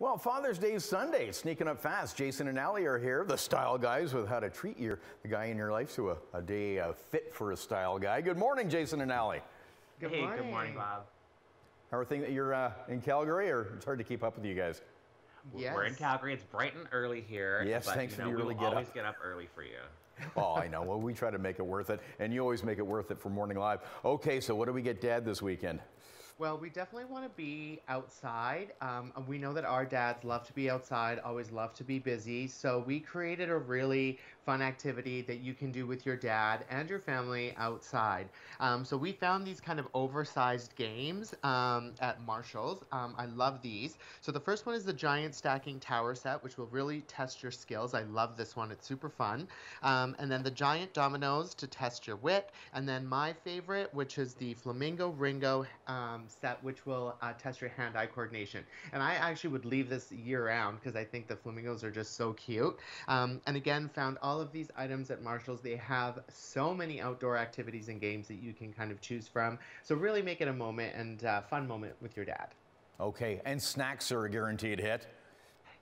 Well, Father's Day is Sunday. It's sneaking up fast. Jason and Aly are here, the style guys, with how to treat your the guy in your life to a, a day uh, fit for a style guy. Good morning, Jason and Aly. Good hey, morning. good morning, Bob. How are things? You're uh, in Calgary, or it's hard to keep up with you guys? Yes. We're in Calgary. It's bright and early here. Yes, but, thanks you for know, the we early get always up. get up early for you. oh, I know. Well, we try to make it worth it, and you always make it worth it for Morning Live. Okay, so what do we get, Dad, this weekend? Well, we definitely want to be outside. Um, we know that our dads love to be outside, always love to be busy. So we created a really fun activity that you can do with your dad and your family outside. Um, so we found these kind of oversized games um, at Marshall's. Um, I love these. So the first one is the giant stacking tower set, which will really test your skills. I love this one. It's super fun. Um, and then the giant dominoes to test your wit. And then my favorite, which is the flamingo ringo um, set, which will uh, test your hand-eye coordination. And I actually would leave this year-round because I think the flamingos are just so cute. Um, and again, found all of these items at Marshalls. They have so many outdoor activities and games that you can kind of choose from. So really make it a moment and uh, fun moment with your dad. Okay, and snacks are a guaranteed hit.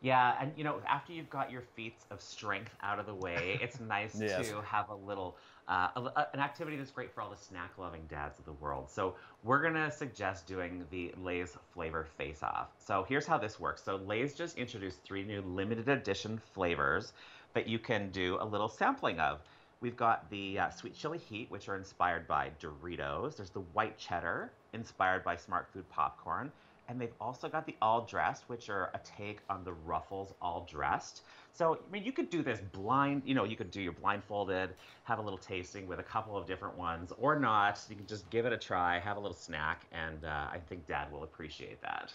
Yeah, and you know, after you've got your feats of strength out of the way, it's nice Yes. to have a little uh, a, a- an activity that's great for all the snack-loving dads of the world. So we're gonna suggest doing the Lay's flavor face-off. So here's how this works. So Lay's just introduced three new limited edition flavors that you can do a little sampling of. We've got the uh, sweet chili heat, which are inspired by Doritos. There's the white cheddar, inspired by Smartfood popcorn. And they've also got the all dressed, which are a take on the Ruffles all dressed. So, I mean, you could do this blind, you know, you could do your blindfolded, have a little tasting with a couple of different ones, or not. You can just give it a try, have a little snack, and uh, I think Dad will appreciate that.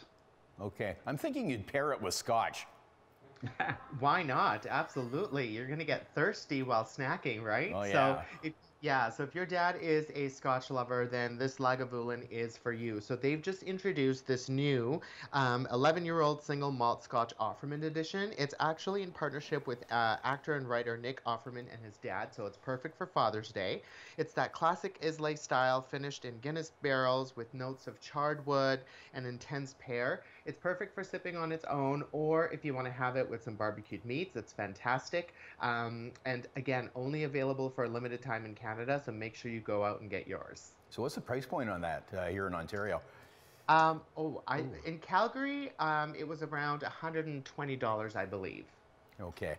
Okay, I'm thinking you'd pair it with scotch. Why not? Absolutely. You're going to get thirsty while snacking, right? Oh, yeah. So if, yeah, so if your dad is a Scotch lover, then this Lagavulin is for you. So they've just introduced this new 11-year-old single malt Scotch Offerman edition. It's actually in partnership with uh, actor and writer Nick Offerman and his dad, so it's perfect for Father's Day. It's that classic Islay style, finished in Guinness barrels with notes of charred wood and intense pear. It's perfect for sipping on its own, or if you want to have it with some barbecued meats, it's fantastic. Um, and again, only available for a limited time in Canada, so make sure you go out and get yours. So what's the price point on that uh, here in Ontario? Um, oh, I, in Calgary, um, it was around $120, I believe. Okay.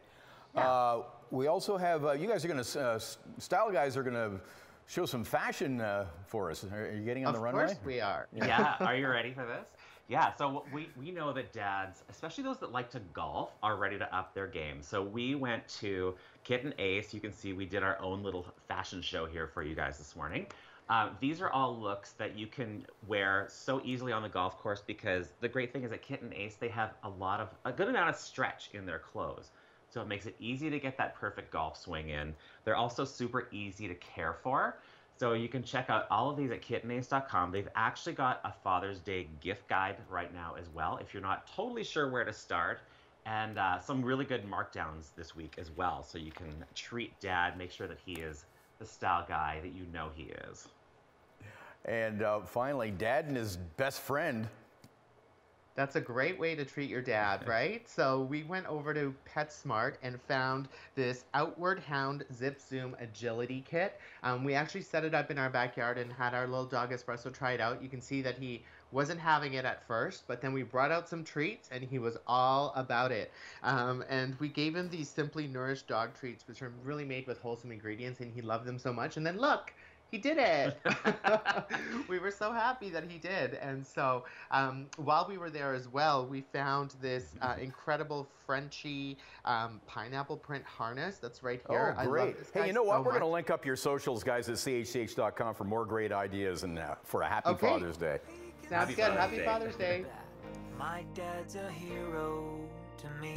Yeah. Uh, we also have, uh, you guys are going to, uh, style guys are going to show some fashion uh, for us. Are you getting on of the runway? Of course we are. yeah, are you ready for this? Yeah, so we, we know that dads, especially those that like to golf, are ready to up their game. So we went to Kit and Ace. You can see we did our own little fashion show here for you guys this morning. Um, these are all looks that you can wear so easily on the golf course because the great thing is at Kit and Ace, they have a lot of, a good amount of stretch in their clothes. So it makes it easy to get that perfect golf swing in. They're also super easy to care for. So you can check out all of these at kitandace.com. They've actually got a Father's Day gift guide right now as well, if you're not totally sure where to start. And uh, some really good markdowns this week as well. So you can treat dad, make sure that he is the style guy that you know he is. And uh, finally, Dad and his best friend. That's a great way to treat your dad, right? so we went over to PetSmart and found this Outward Hound Zip Zoom Agility Kit. Um, we actually set it up in our backyard and had our little dog Espresso try it out. You can see that he wasn't having it at first, but then we brought out some treats and he was all about it. Um, and we gave him these Simply Nourished dog treats, which are really made with wholesome ingredients, and he loved them so much. And then look, he did it. we were so happy that he did. And so um, while we were there as well, we found this uh, incredible Frenchy um, pineapple print harness that's right here. Oh, I love great. this Hey, you know what? so We're going to link up your socials, guys, at chch.com for more great ideas and uh, for a happy Okay. Father's Day. Sounds Happy good. Father's Happy Day. Father's Day. My dad's a hero to me.